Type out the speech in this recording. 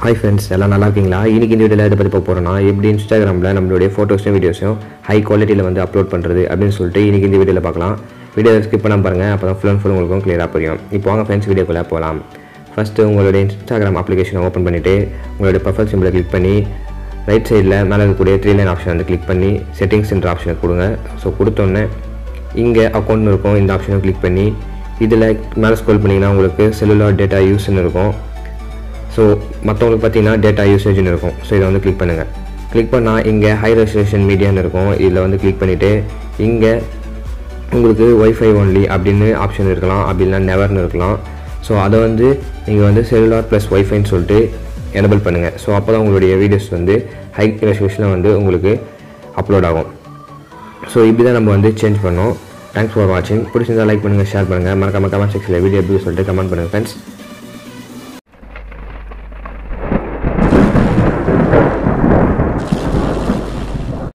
Hi friends எல்லாம் நல்லா இருக்கீங்களா இன்னைக்கு இந்த வீடியோவில் இதை பற்றி பார்க்க போகிறோம்னா எப்படி இன்ஸ்டாகிராமில் நம்மளுடைய ஃபோட்டோஸும் வீடியோஸும் ஹை குவாலிட்டியில் வந்து அப்லோட் பண்ணுறது அப்படின்னு சொல்லிட்டு இன்றைக்கி இந்த வீடியோவில் பார்க்கலாம். வீடியோ ஸ்கிப் பண்ண பாருங்கள் அப்போ தான் ஃபுல் அண்ட் ஃபுல் உங்களுக்கும் க்ளியராக புரியும். இப்போ வாங்க ஃப்ரெண்ட்ஸ் வீடியோக்குள்ளே போகலாம் ஃபஸ்ட்டு உங்களுடைய இன்ஸ்டாகிராம் அப்ளிகேஷனை ஓப்பன் பண்ணிவிட்டு உங்களுடைய ப்ரொஃபைல் சிம்பிளை கிளிக் பண்ணி ரைட் சைடில் மேலே இருக்கக்கூடிய த்ரீ லைன் ஆப்ஷன் வந்து கிளிக் பண்ணி செட்டிங்ஸ்ன்ற ஆப்ஷனை கொடுங்க. ஸோ கொடுத்தோன்னே இங்கே அக்கௌண்ட்னு இருக்கும் இந்த ஆப்ஷனை கிளிக் பண்ணி இதில் மேலே ஸ்க்ரோல் பண்ணிங்கன்னா உங்களுக்கு செல்லுலார் டேட்டா யூஸ்ன்னு இருக்கும். ஸோ மற்றவங்களுக்கு பார்த்தீங்கன்னா டேட்டா யூசேஜ்னு இருக்கும். ஸோ இதை வந்து கிளிக் பண்ணுங்கள் கிளிக் பண்ணால் இங்கே ஹை ரெசல்யூஷன் மீடியான்னு இருக்கும். இதில் வந்து கிளிக் பண்ணிவிட்டு இங்கே உங்களுக்கு ஒய்ஃபை ஒன்லி அப்படின்னு ஆப்ஷன் இருக்கலாம். அப்படின்னா நெவர்னு இருக்கலாம். ஸோ அதை வந்து நீங்கள் வந்து செல்லுலார் ப்ளஸ் ஒய்ஃபைன்னு சொல்லிட்டு எனபிள் பண்ணுங்கள் ஸோ அப்போ தான் உங்களுடைய வீடியோஸ் வந்து ஹை ரெசல்யூஷனில் வந்து உங்களுக்கு அப்லோட் ஆகும். ஸோ இப்படி தான் நம்ம வந்து சேஞ்ச் பண்ணோம். தேங்க்ஸ் ஃபார் வாட்சிங் பிடிச்சிருந்தா லைக் பண்ணுங்கள் ஷேர் பண்ணுங்கள் மறக்காம கமெண்ட் செக்ஷனில் வீடியோ எப்படி சொல்லிட்டு கமெண்ட் பண்ணுங்கள் ஃப்ரெண்ட்ஸ்